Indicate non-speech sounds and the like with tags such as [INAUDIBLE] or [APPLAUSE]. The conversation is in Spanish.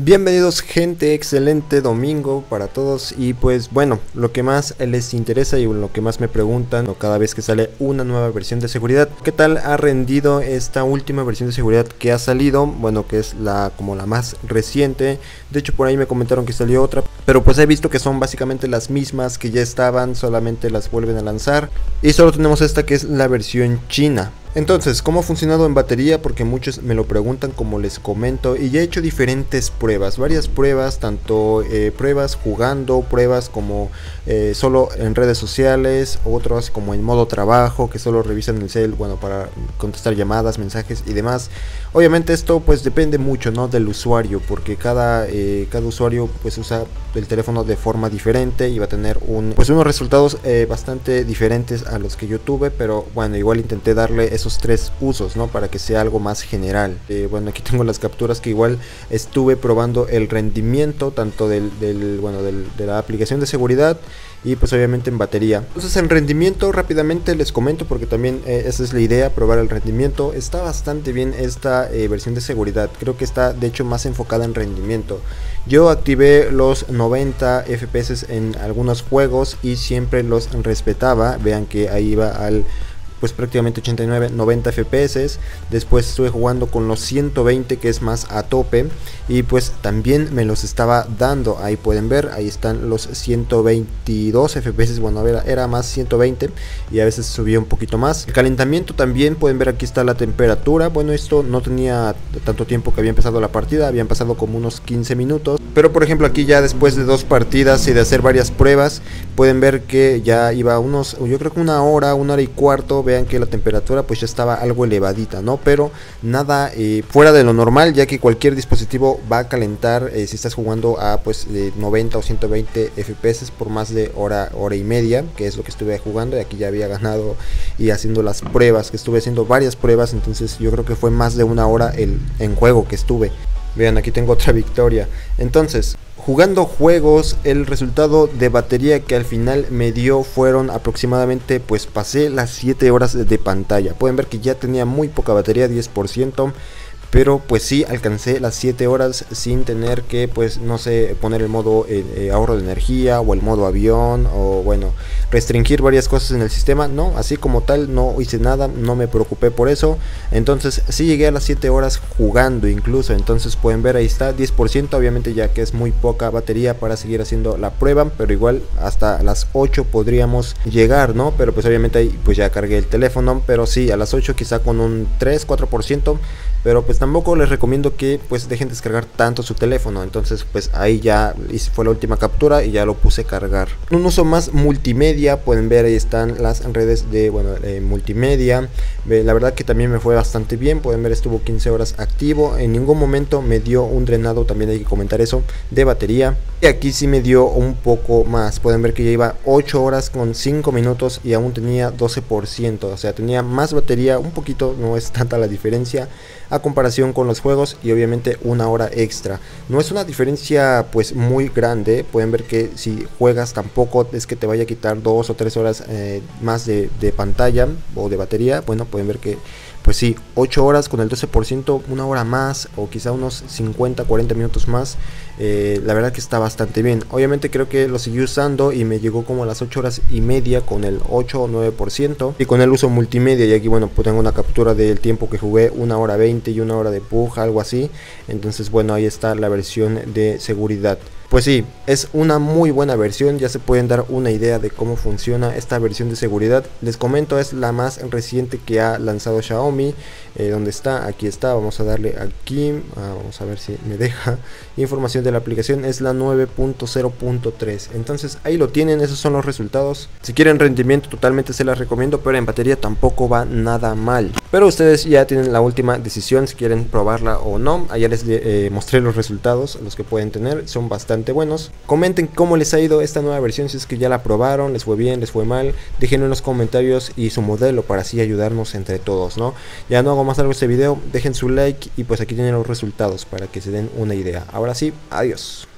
Bienvenidos gente, excelente domingo para todos. Y pues bueno, lo que más les interesa y lo que más me preguntan cada vez que sale una nueva versión de seguridad, ¿qué tal ha rendido esta última versión de seguridad que ha salido? Bueno, que es la como la más reciente, de hecho por ahí me comentaron que salió otra, pero pues he visto que son básicamente las mismas que ya estaban, solamente las vuelven a lanzar. Y solo tenemos esta que es la versión china. Entonces, ¿cómo ha funcionado en batería? Porque muchos me lo preguntan como les comento y ya he hecho diferentes pruebas, varias pruebas, tanto eh, pruebas jugando, pruebas como eh, solo en redes sociales, otras como en modo trabajo, que solo revisan el cel, bueno, para contestar llamadas, mensajes y demás. Obviamente esto pues depende mucho, ¿no? Del usuario, porque cada, eh, cada usuario pues usa el teléfono de forma diferente y va a tener un, pues unos resultados bastante diferentes a los que yo tuve, pero bueno, igual intenté darle esos tres usos, ¿no? Para que sea algo más general. Eh, bueno, aquí [LAUGHS] tengo las capturas que igual estuve probando el rendimiento tanto del, bueno, de la aplicación de seguridad y pues obviamente en batería. Entonces en rendimiento rápidamente les comento porque también eh, esa es la idea, probar el rendimiento. Está bastante bien esta eh, versión de seguridad, creo que está de hecho más enfocada en rendimiento. Yo activé los 90 FPS en algunos juegos y siempre los respetaba, vean que ahí va al pues prácticamente 89, 90 FPS. Después estuve jugando con los 120 que es más a tope y pues también me los estaba dando. Ahí pueden ver, ahí están los 122 FPS. Bueno, a ver, era más 120 y a veces subía un poquito más. El calentamiento también pueden ver aquí está la temperatura. Bueno, esto no tenía tanto tiempo que había empezado la partida, habían pasado como unos 15 minutos. Pero por ejemplo aquí ya después de dos partidas y de hacer varias pruebas, pueden ver que ya iba unos, yo creo que una hora, una hora y cuarto vean que la temperatura pues ya estaba algo elevadita, ¿no? Pero nada eh, fuera de lo normal, ya que cualquier dispositivo va a calentar eh, si estás jugando a pues de 90 o 120 FPS por más de hora, hora y media, que es lo que estuve jugando y aquí ya había ganado y haciendo las pruebas, que estuve haciendo varias pruebas, entonces yo creo que fue más de una hora el, en juego que estuve. Vean, aquí tengo otra victoria. Entonces, Jugando juegos, el resultado de batería que al final me dio fueron aproximadamente, pues pasé las 7 horas de pantalla. Pueden ver que ya tenía muy poca batería, 10%. Pero pues sí, alcancé las 7 horas sin tener que, pues no sé, poner el modo eh, eh, ahorro de energía o el modo avión o bueno, restringir varias cosas en el sistema. No, así como tal no hice nada, no me preocupé por eso. Entonces sí llegué a las 7 horas jugando incluso. Entonces pueden ver ahí está 10%, obviamente ya que es muy poca batería para seguir haciendo la prueba. Pero igual hasta las 8 podríamos llegar, ¿no? Pero pues obviamente ahí pues ya cargué el teléfono. Pero sí, a las 8 quizá con un 3-4% pero pues tampoco les recomiendo que pues dejen descargar tanto su teléfono. Entonces pues ahí ya fue la última captura y ya lo puse a cargar. Un uso más multimedia pueden ver ahí están las redes de bueno multimedia. La verdad que también me fue bastante bien pueden ver estuvo 15 horas activo. En ningún momento me dio un drenado también hay que comentar eso de batería. Y aquí sí me dio un poco más pueden ver que ya iba 8 horas con 5 minutos y aún tenía 12% o sea tenía más batería un poquito no es tanta la diferencia a comparación con los juegos y obviamente una hora extra. No es una diferencia pues muy grande, pueden ver que si juegas tampoco es que te vaya a quitar dos o tres horas eh, más de, de pantalla o de batería, bueno pueden ver que pues sí, 8 horas con el 12%, una hora más o quizá unos 50, 40 minutos más. Eh, la verdad que está bastante bien. Obviamente creo que lo seguí usando y me llegó como a las 8 horas y media con el 8 o 9%. Y con el uso multimedia y aquí bueno pues tengo una captura del tiempo que jugué, una hora 20 y una hora de puja, algo así. Entonces bueno ahí está la versión de seguridad. Pues sí, es una muy buena versión, ya se pueden dar una idea de cómo funciona esta versión de seguridad. Les comento, es la más reciente que ha lanzado Xiaomi. Eh, ¿Dónde está? Aquí está, vamos a darle aquí, ah, vamos a ver si me deja. [LAUGHS] Información de la aplicación es la 9.0.3. Entonces ahí lo tienen, esos son los resultados. Si quieren rendimiento totalmente se las recomiendo, pero en batería tampoco va nada mal. Pero ustedes ya tienen la última decisión si quieren probarla o no. Allá les eh, mostré los resultados, los que pueden tener, son buenos. Comenten cómo les ha ido esta nueva versión, si es que ya la probaron, les fue bien, les fue mal. Déjenlo en los comentarios y su modelo para así ayudarnos entre todos, ¿no? Ya no hago más largo este video, dejen su like y pues aquí tienen los resultados para que se den una idea. Ahora sí, adiós.